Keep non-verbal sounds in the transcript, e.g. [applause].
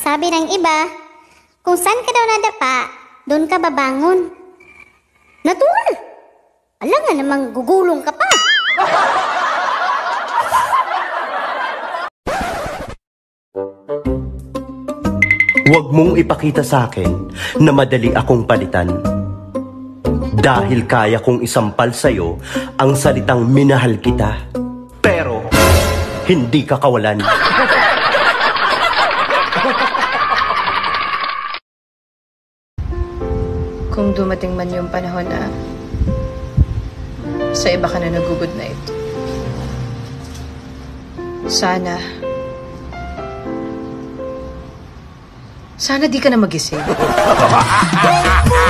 Sabi ng iba, kung saan ka daw nadapa, doon ka babangon. Natural! Alam nga namang gugulong ka pa. Huwag mong ipakita sa akin na madali akong palitan. Dahil kaya kong isampal sa'yo ang salitang minahal kita. Pero, hindi ka kawalan. [laughs] Kung dumating man yung panahon na sa iba ka na nag-good night. Sana, sana di ka na magising. [laughs]